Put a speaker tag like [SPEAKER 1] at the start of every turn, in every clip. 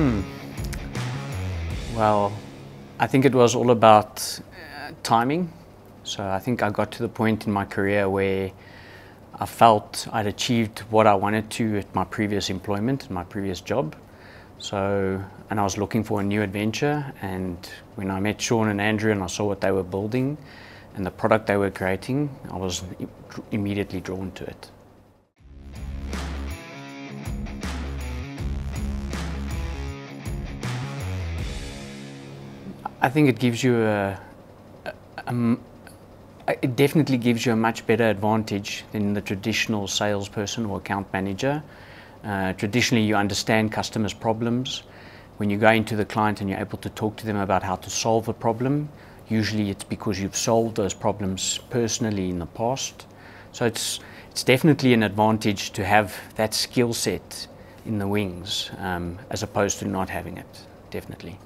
[SPEAKER 1] Hmm. Well, I think it was all about uh, timing. So I think I got to the point in my career where I felt I'd achieved what I wanted to at my previous employment, my previous job. So, and I was looking for a new adventure. And when I met Sean and Andrew and I saw what they were building and the product they were creating, I was immediately drawn to it. I think it gives you a, a, a, it definitely gives you a much better advantage than the traditional salesperson or account manager. Uh, traditionally, you understand customers' problems. When you go into the client and you're able to talk to them about how to solve a problem, usually it's because you've solved those problems personally in the past. So it's, it's definitely an advantage to have that skill set in the wings um, as opposed to not having it, definitely.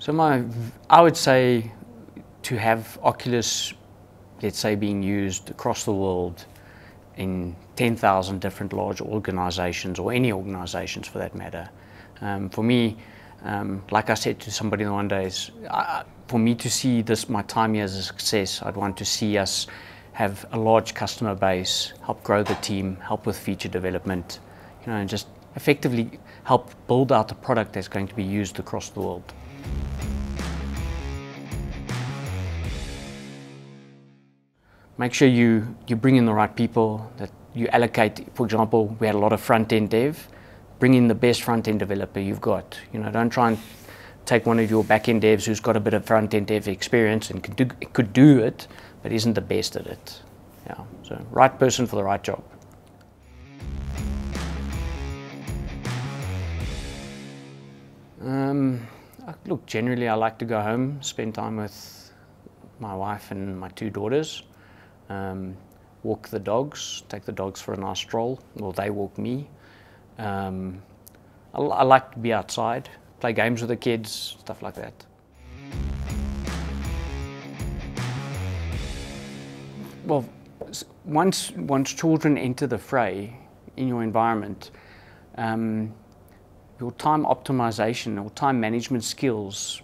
[SPEAKER 1] So my, I would say to have OQLIS, let's say being used across the world in 10,000 different large organizations or any organizations for that matter. Um, for me, um, like I said to somebody one day, is, uh, for me to see this, my time here as a success, I'd want to see us have a large customer base, help grow the team, help with feature development, you know, and just effectively help build out a product that's going to be used across the world. Make sure you, you bring in the right people, that you allocate, for example, we had a lot of front-end dev, bring in the best front-end developer you've got. You know, don't try and take one of your back-end devs who's got a bit of front-end dev experience and could do, could do it, but isn't the best at it. Yeah, so right person for the right job. Um, look, generally I like to go home, spend time with my wife and my two daughters um, walk the dogs, take the dogs for a nice stroll, or they walk me. Um, I, I like to be outside, play games with the kids, stuff like that. Well, once, once children enter the fray in your environment, um, your time optimization or time management skills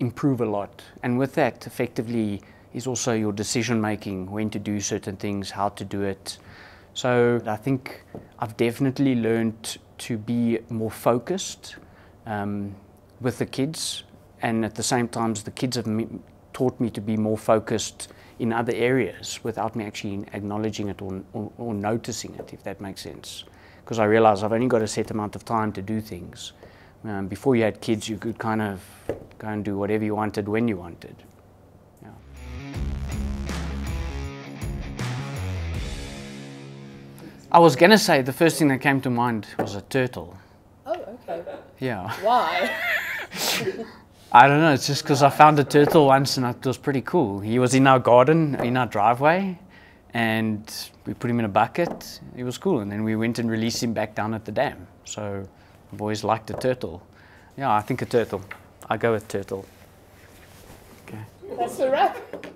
[SPEAKER 1] improve a lot. And with that, effectively, is also your decision making, when to do certain things, how to do it. So I think I've definitely learned to be more focused um, with the kids, and at the same time, the kids have taught me to be more focused in other areas without me actually acknowledging it or, or, or noticing it, if that makes sense. Because I realize I've only got a set amount of time to do things. Um, before you had kids, you could kind of go and do whatever you wanted when you wanted. I was going to say the first thing that came to mind was a turtle.
[SPEAKER 2] Oh, okay.
[SPEAKER 1] Yeah.
[SPEAKER 2] Why?
[SPEAKER 1] I don't know. It's just because I found a turtle once and it was pretty cool. He was in our garden, in our driveway, and we put him in a bucket. It was cool. And then we went and released him back down at the dam. So I've always liked a turtle. Yeah, I think a turtle. I go with turtle.
[SPEAKER 2] Okay. That's a wrap.